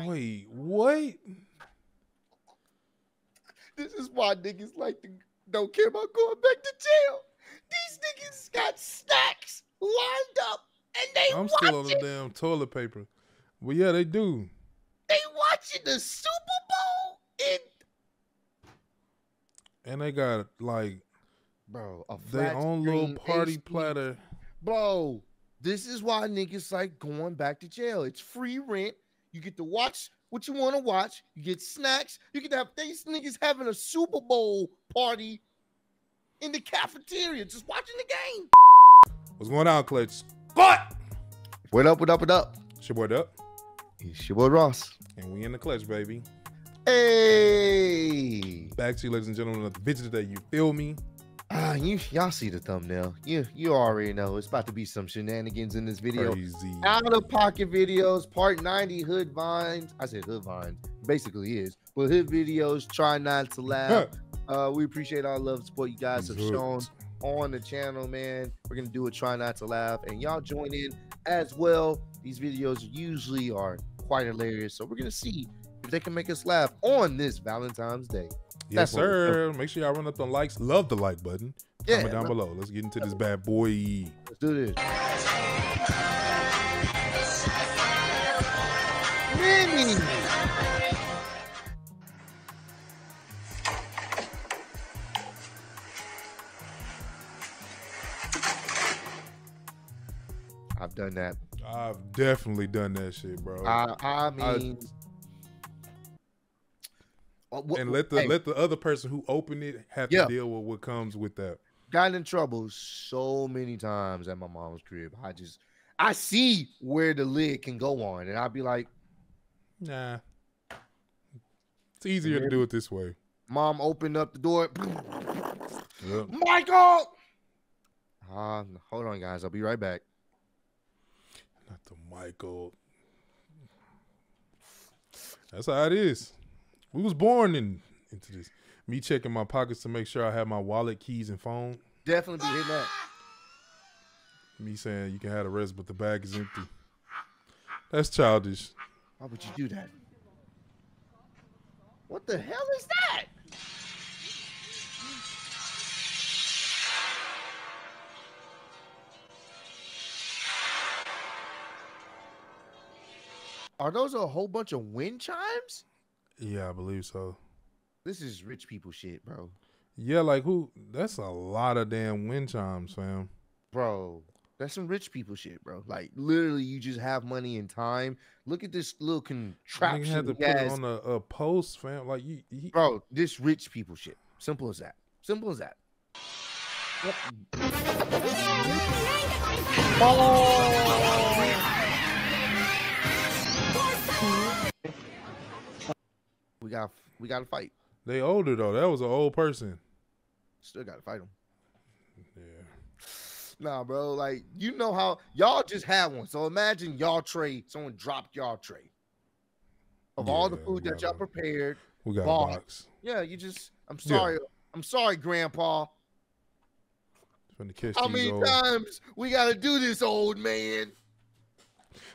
Wait, what? This is why niggas like to don't care about going back to jail. These niggas got snacks lined up and they I'm watching, still on the damn toilet paper. But yeah, they do. they watching the Super Bowl in And they got like bro a their own little party HD. platter. Bro, this is why niggas like going back to jail. It's free rent. You get to watch what you want to watch. You get snacks. You get to have these niggas having a Super Bowl party in the cafeteria, just watching the game. What's going on, Clutch? But What up, what up, what up? it's your boy up, It's your boy Ross. and we in the clutch, baby. Hey. Back to you, ladies and gentlemen, of the video today. You feel me? Ah, you y'all see the thumbnail. You you already know it's about to be some shenanigans in this video. Crazy. Out of pocket videos, part 90 hood vines. I said hood vines, basically is, but hood videos. Try not to laugh. uh, we appreciate all love and support you guys have shown on the channel, man. We're gonna do a Try not to laugh, and y'all join in as well. These videos usually are quite hilarious, so we're gonna see if they can make us laugh on this Valentine's Day. Yes, That's what we're sir. Make sure y'all run up the likes. Love the like button. Yeah, Comment down below. Let's get into this bad boy. let's do this. Mini. I've done that. I've definitely done that shit, bro. I, I mean, Uh, wh- and let the hey, let the other person who opened it have Yeah. to deal with what comes with that. Got in trouble so many times at my mom's crib. I just I see where the lid can go on, and I'd be like, Nah. It's easier to do it this way. "Mom, opened up the door." Yep. Michael. Uh, hold on, guys. I'll be right back. Not the Michael. That's how it is. We was born in into this. Me checking my pockets to make sure I have my wallet, keys, and phone. Definitely be hitting that. Me saying you can have the rest, but the bag is empty. That's childish. Why would you do that? What the hell is that? Are those a whole bunch of wind chimes? Yeah, I believe so. This is rich people shit, bro. Yeah, like who? That's a lot of damn wind chimes, fam. Bro, that's some rich people shit, bro. Like literally, you just have money and time. Look at this little Nigga contraption. had to put it on a, a post, fam. Like you, he, Bro, this rich people shit. Simple as that. Simple as that. We got we got to fight. they older though. That was an old person. Still got to fight them. Yeah. Nah, bro. Like you know how y'all just had one. So imagine y'all tray. Someone dropped y'all tray of all the food that y'all whatever. prepared. We got Ball. a box. Yeah, you just. I'm Yeah. sorry. I'm sorry, Grandpa. Finna catch How these many old- times we gotta do this, old man?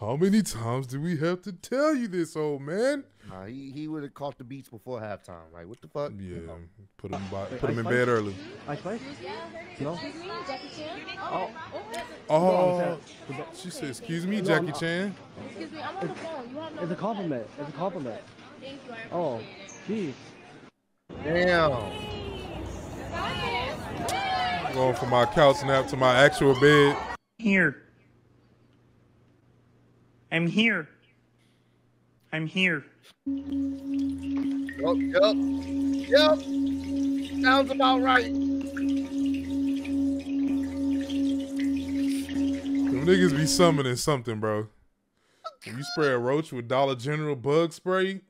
How many times do we have to tell you this, old man? Nah, he, he would have caught the beats before halftime. Like, what the fuck? Yeah, put him by, put him in bed early. Ice Spice? No? Oh, Oh, she said, "Excuse me, Jackie. Chan." Excuse me, I'm on the phone. You have no it's a compliment. It's a compliment. Thank you. I Oh, geez. Damn. Going from my couch nap to my actual bed. Here. I'm here. I'm here. Yup, yup, yup. Sounds about right. Them niggas be summoning something, bro. When you spray a roach with Dollar General bug spray,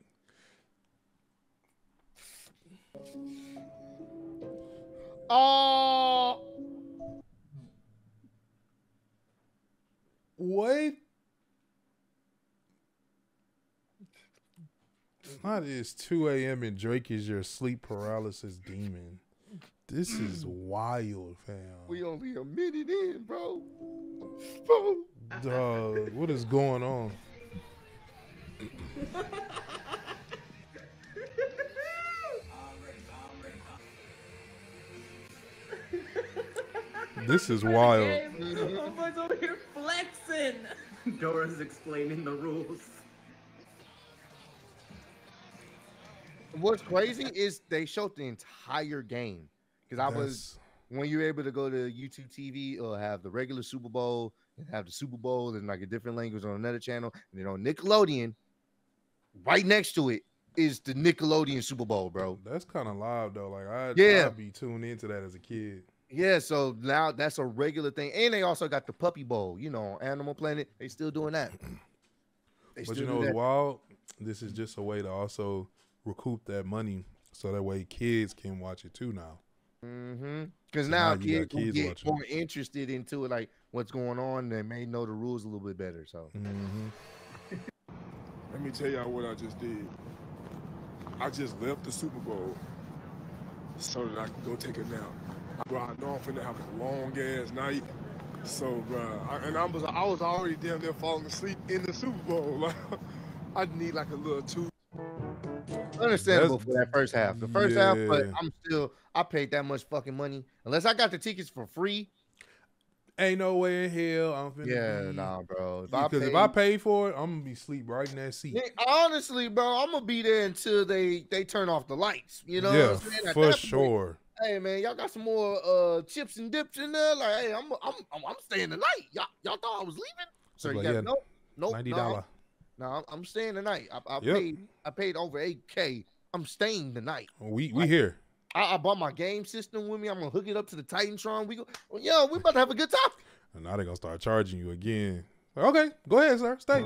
Oh, what? Not it's 2 a.m. and Drake is your sleep paralysis demon. This is wild, fam. we only a minute in, bro. Bro, Dog, what is going on? This is wild. Homeboy's over here flexing. Dora's explaining the rules. What's crazy is they showed the entire game because I was when you're able to go to YouTube TV or have the regular Super Bowl and have the Super Bowl in like a different language on another channel, and then on Nickelodeon, right next to it is the Nickelodeon Super Bowl, bro. That's kind of live though. Like I, Yeah. I'd be tuned into that as a kid. Yeah, so now that's a regular thing, and they also got the Puppy Bowl, you know, Animal Planet. They still doing that. They But you know wild? This is just a way to also recoup that money, so that way kids can watch it too now. Mm-hmm. Because So now now kids kids get watching. more interested into it, like what's going on. They may know the rules a little bit better. So Mm-hmm. Let me tell y'all what I just did. I just left the Super Bowl so that I could go take a nap. Bro, I know I'm finna have a long ass night. So, bro, I, and I was I was already damn near falling asleep in the Super Bowl. I need like a little two. Understandable for that first half. The first half, but I'm still I paid that much fucking money unless I got the tickets for free. Ain't no way in hell I'm finna. Yeah, be- nah, bro. If I Because if I pay for it, I'm gonna be sleep right in that seat. Yeah, honestly, bro, I'm gonna be there until they they turn off the lights. You know, yeah, what I'm saying? At for point, sure. hey man, y'all got some more uh chips and dips in there? Like, hey, I'm I'm I'm, I'm staying the night. Y'all y'all thought I was leaving? So you got yeah, nope, nope, Ninety no, dollar. no, I'm, I'm staying tonight. I, I Yep. paid I paid over eight k. I'm staying tonight. night. We we here. I, I bought my game system with me. I'm gonna hook it up to the Titantron. We go, yo, we about to have a good time. And now they gonna start charging you again. Like, okay, go ahead, sir. Stay.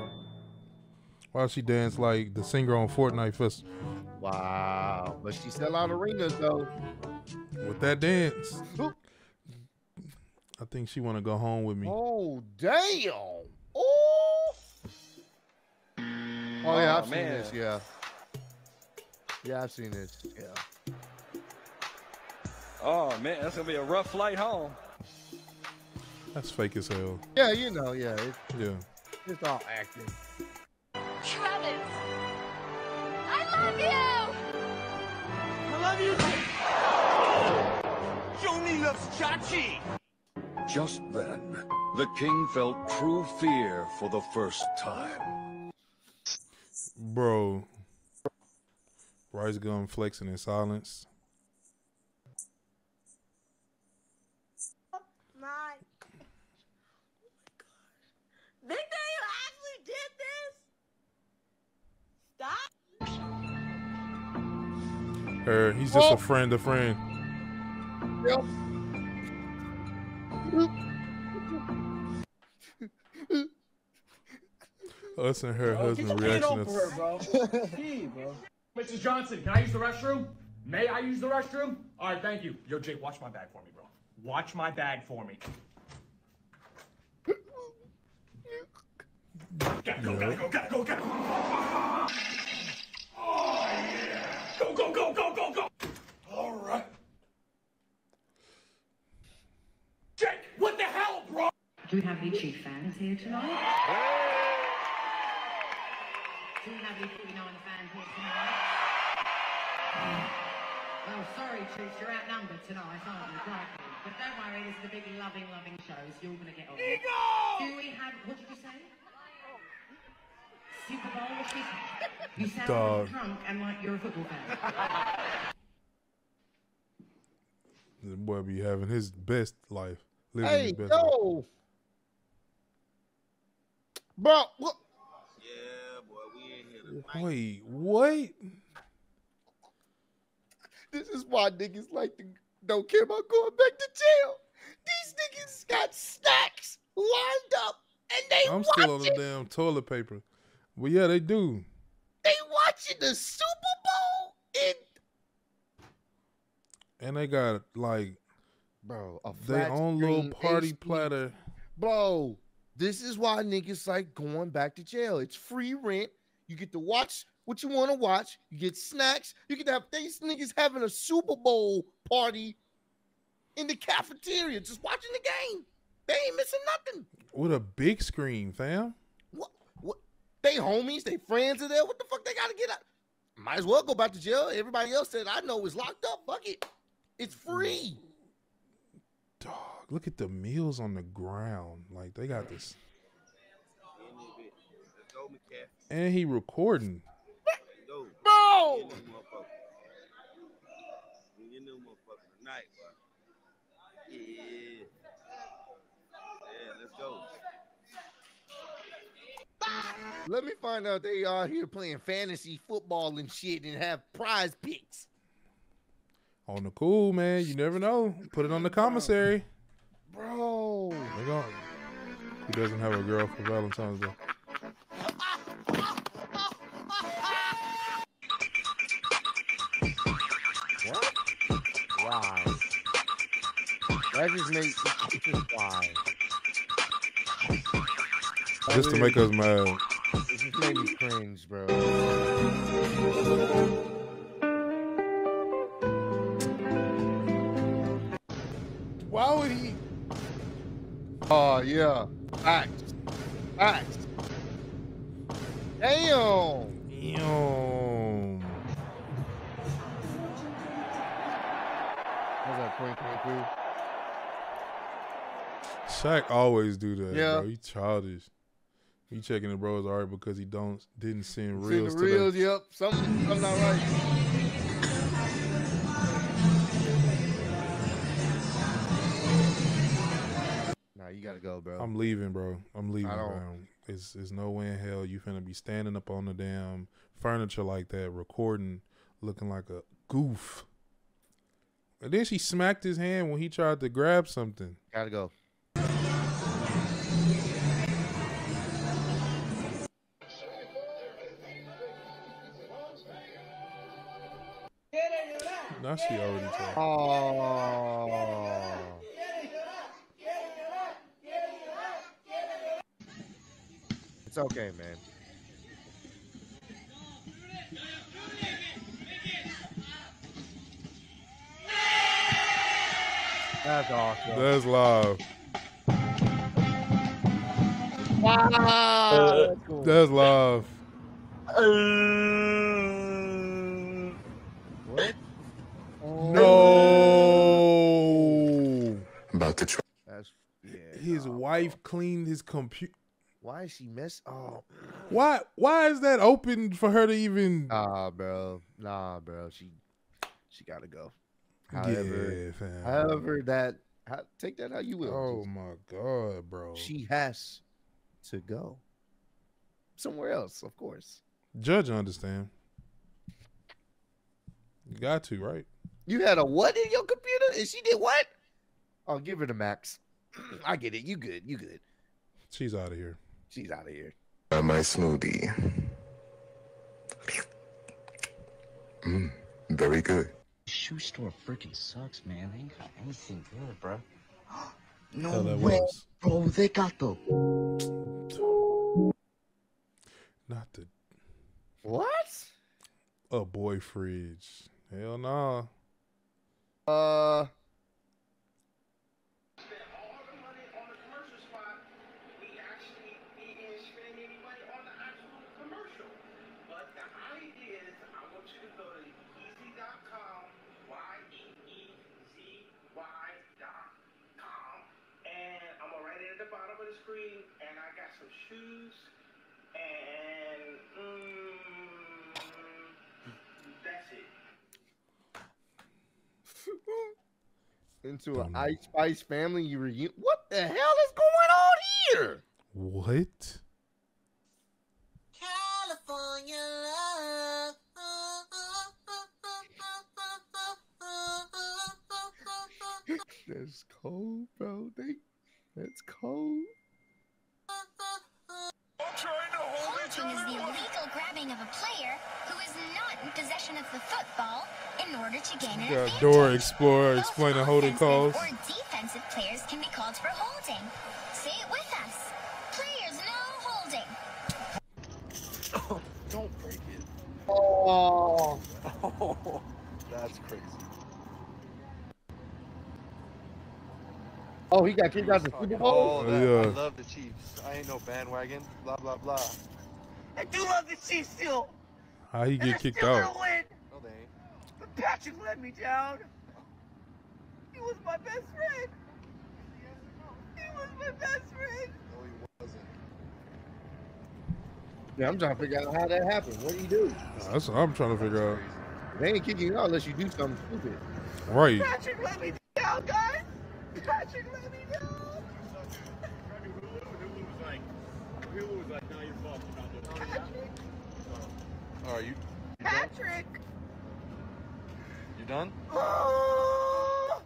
While she danced like the singer on Fortnite Festival Wow, but she sell out arenas though. with that dance. I think she wanna go home with me. Oh damn! Oh Oh, yeah, I've seen oh, man. this. Yeah, yeah, I've seen this. Yeah, Oh man, that's gonna be a rough flight home. That's fake as hell. yeah, you know, yeah, it, Yeah. it's all acting. Travis, I love you. I love you. Joanie loves Chachi. Just then, the king felt true fear for the first time. Bro. RiceGum flexing in silence. Oh my. Big Day, you actually did this? Stop. Her, he's just Oh. a friend of friend. Yep. Us and her Bro, husband your hand reaction off her, bro. Gee, bro. Mrs. Johnson, can I use the restroom? May I use the restroom? All right, thank you. Yo, Jake, watch my bag for me, bro. Watch my bag for me. Gotta go, gotta go, gotta go, gotta go. Oh, yeah. Go, go, go, go, go, go. All right. Jake, what the hell, bro? Do we have any Chief fans here tonight? Do we have 49 fans here tonight? Oh, well, sorry, Chiefs, you're outnumbered tonight, aren't you? Crikey. But don't worry, this is a big loving, loving show, so you're going to get on. with it. Do we have, what did you say? Super Bowl? You say? You sound Dog. like drunk and like you're a football fan. the boy be having his best life. Living his Hey, best life. bro, what? Wait, what? This is why niggas like to don't care about going back to jail. These niggas got snacks lined up and they I'm still on watching, the damn toilet paper. But yeah, they do. they watching the Super Bowl in And they got like bro a their own little party HD. platter. Bro, this is why niggas like going back to jail. It's free rent. You get to watch what you want to watch. You get snacks. You get to have these niggas having a Super Bowl party in the cafeteria, just watching the game. They ain't missing nothing. With a big screen, fam. What? What? They homies, they friends are there. What the fuck they gotta get out? Might as well go back to jail. Everybody else said I know is locked up. Fuck it. It's free. Dog, look at the meals on the ground. Like they got this. And he recording. Bro! Yeah. Yeah, let's go. Let me find out they out here playing fantasy football and shit and have prize picks. On the cool, man. You never know. Put it on the commissary. Bro. They go. Who doesn't have a girl for Valentine's Day? That just just why. Just to make us mad. It just made me cringe, bro. Why would he? Oh yeah. Facts. Facts. Damn. Damn. What's that point point two? Shaq always do that. Yeah. Bro. He childish. He checking the bros alright because he don't didn't send Seen reels the today. reels, yep. Something, something not right. Nah, you gotta go, bro. I'm leaving, bro. I'm leaving, I don't- bro. It's, it's no way in hell you finna be standing up on the damn furniture like that, recording, looking like a goof. And then she smacked his hand when he tried to grab something. Gotta go. Now she already told. Oh. It's okay, man. That's awesome. That's live. Wow. That's cool. That's live. What? About to try. That's yeah. His wife cleaned his computer. Why is she mess? Oh, Why? Why is that open for her to even? nah, bro. Nah, bro. She she gotta go. However, yeah, fam. however that how, take that how you will. Oh my god, bro. She has to go somewhere else, of course. Judge understand. You got to, right? You had a what in your computer, and she did what? Oh, give her the max. I get it. You good? You good? She's out of here. She's out of here. Uh, my smoothie. Mm, very good. Shoe store freaking sucks, man. They ain't got anything good, bro. no Hell, way, was. bro. They got the Not the What? a boy fridge. Hell nah. Uh. And I'm gonna write it at the bottom of the screen, and I got some shoes, and mm, that's it. Into an Ice Spice family you reunion. What the hell is going on here? What? California love. That's cold, bro. They, that's cold. Holding is the illegal grabbing of a player who is not in possession of the football in order to gain an Got advantage. Dora Explorer explaining holding calls. Or defensive players can be called for holding. Say it with us. Players no holding. Don't break it. Oh. That's crazy. Oh, he got kicked out the Super Bowl. Oh, that, I love the Chiefs. I ain't no bandwagon. Blah blah blah. I do love the Chiefs still. How he And get they're kicked still out? gonna win. No, they ain't. But Patrick let me down. He was my best friend. He was my best friend. No, he wasn't. Yeah, I'm trying to figure out how that happened. What do you do? That's what I'm trying to figure out. They ain't kicking you out unless you do something stupid. Right. Patrick let me down, guys. Patrick let me down. All right, you Patrick. you done? Oh.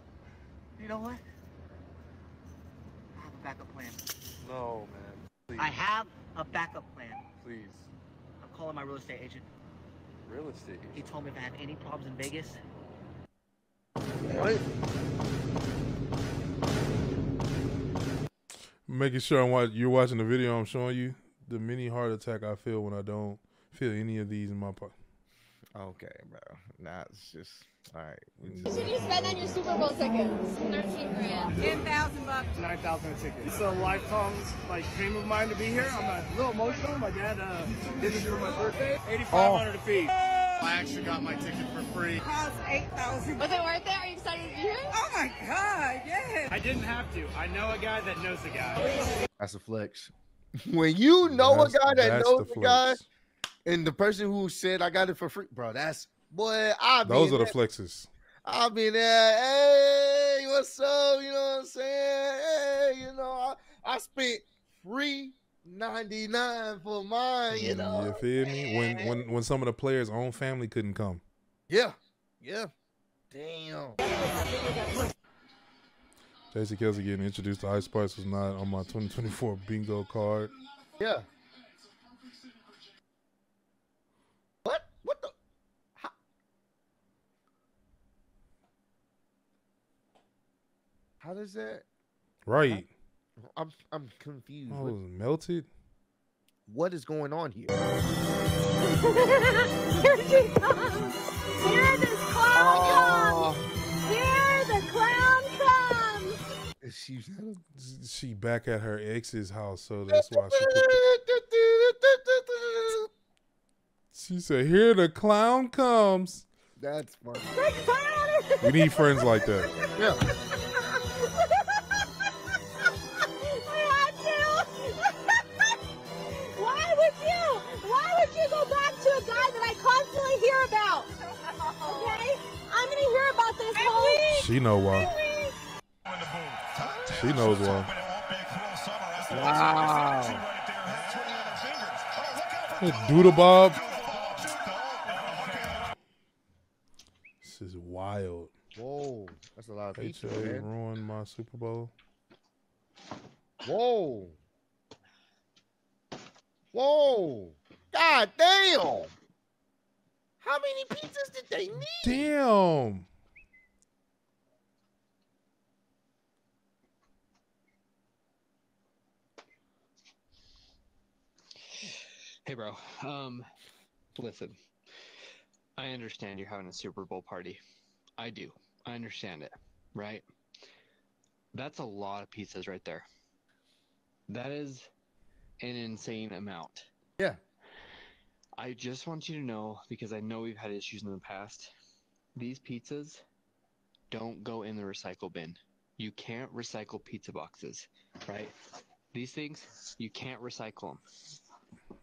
You know what? I have a backup plan. No, man. Please, I have a backup plan. please. I'm calling my real estate agent. Real estate. He told me if I have any problems in Vegas, What? Making sure I'm watch, you're watching the video I'm showing you. The mini heart attack I feel when I don't feel any of these in my pocket. Okay, bro. Nah, it's just all right. What should you spend on your Super Bowl tickets? 13 grand. 10,000 bucks. 9,000 a ticket. It's a lifetime like dream of mine to be here. I'm a little emotional. My dad uh, did this for my birthday. 8,500 a fee. I actually got my ticket for free. Cost 8,000. Was it worth it? Are you excited to be here? Oh my God, yes. I didn't have to. I know a guy that knows a guy. That's a flex. When you know That's- a guy that knows the a guy, and the person who said I got it for free, bro, that's boy. I Those are the flexes. I'll be there. Hey, what's up? You know what I'm saying? Hey, you know, I, I spent free ninety nine for mine. You know? You feel me? When when when some of the players' own family couldn't come. Yeah, yeah. Damn. Jason Kelce getting introduced to Ice Spice was not on my 2024 bingo card. Yeah. What? What the? How? How does that? Right. I'm I'm confused. Oh, What- melted. what is going on here? Here she comes. She. She back at her ex's house, so that's why she. Put the, she said, "Here the clown comes." That's funny. The clown is. We need friends like that. Yeah. We had to. Why would you? Why would you go back to a guy that I constantly hear about? Okay, I'm gonna hear about this whole. She know why. She knows why. Wow. Doodle Bob. This is wild. Whoa, that's a lot of pizza, HA man. ruined my Super Bowl. Whoa. Whoa. God damn. How many pizzas did they need? Damn. Hey, bro. Um, listen. I understand you're having a Super Bowl party. I do. I understand it, right? That's a lot of pizzas right there. That is an insane amount. Yeah. I just want you to know because I know we've had issues in the past. These pizzas don't go in the recycle bin. You can't recycle pizza boxes, right? These things, you can't recycle them.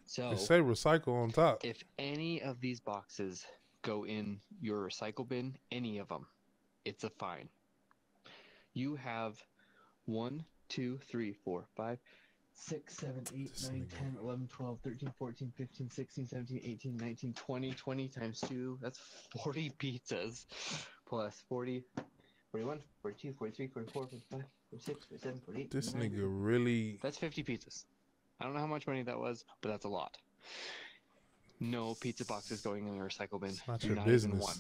So It say recycle on top. if any of these boxes go in your recycle bin, any of them, it's a fine. You have one, two, three, four, five, six, seven, eight, nine, 10, 11, 12, 13, 14, 15, 16, 17, 18, 19, 20, 20 times 2. That's 40 pizzas. Plus 40, 41, 42, 43, 44, 45, 46, 47, 48. This 49. nigga really. That's 50 pizzas. I don't know how much money that was, but that's a lot. No pizza boxes going in the recycle bin. not your even business. one.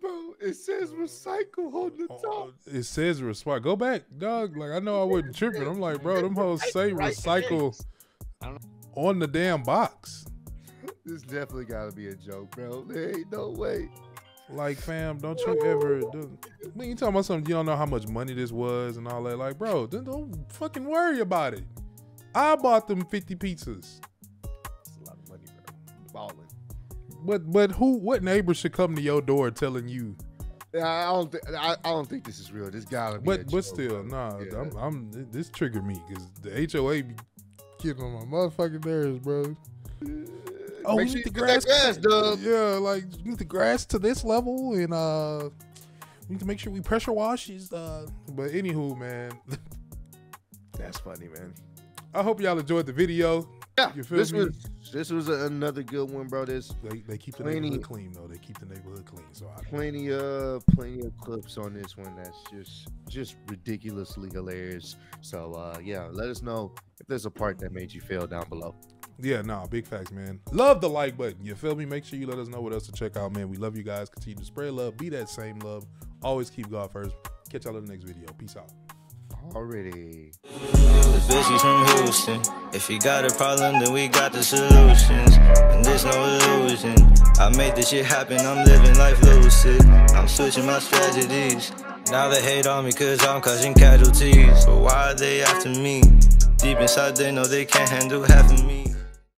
Bro, it says recycle on the oh, top. Oh, it says recycle. Go back, dog. Like I know I wasn't tripping. I'm like, bro, them hoes say recycle on the damn box. This definitely got to be a joke, bro. There ain't no way. Like, fam, don't you ever do? When you talking about something you don't know how much money this was and all that, like, bro, then don't fucking worry about it. I bought them 50 pizzas. That's a lot of money, bro. Balling. But but who? What neighbor should come to your door telling you? Yeah, I don't think I, I don't think this is real. This gotta be. But but still, bro. nah. Yeah. I'm, I'm this triggered me because the HOA be getting on my motherfucking nerves, bro. Oh, Make we sure need the you cut that grass, grass, dog. Yeah, like we need the grass to this level, and uh, we need to make sure we pressure wash these. Uh, but anywho, man, That's funny, man. I hope y'all enjoyed the video. Yeah, you feel this me? was this was another good one, bro. This They, they keep the Plenty- neighborhood clean though. They keep the neighborhood clean. So I, plenty of plenty of clips on this one that's just just ridiculously hilarious. So uh yeah, let us know if there's a part that made you fail down below. yeah, nah, big facts, man. Love the like button. You feel me? Make sure you let us know what else to check out, man. We love you guys. Continue to spread love. Be that same love. Always keep God first. Catch y'all in the next video. Peace out. Already. The bitch is from Houston. If you got a problem, then we got the solutions. And there's no illusion. I made this shit happen, I'm living life lucid. I'm switching my strategies. Now they hate on me cause I'm causing casualties. But why are they after me? Deep inside, they know they can't handle half of me.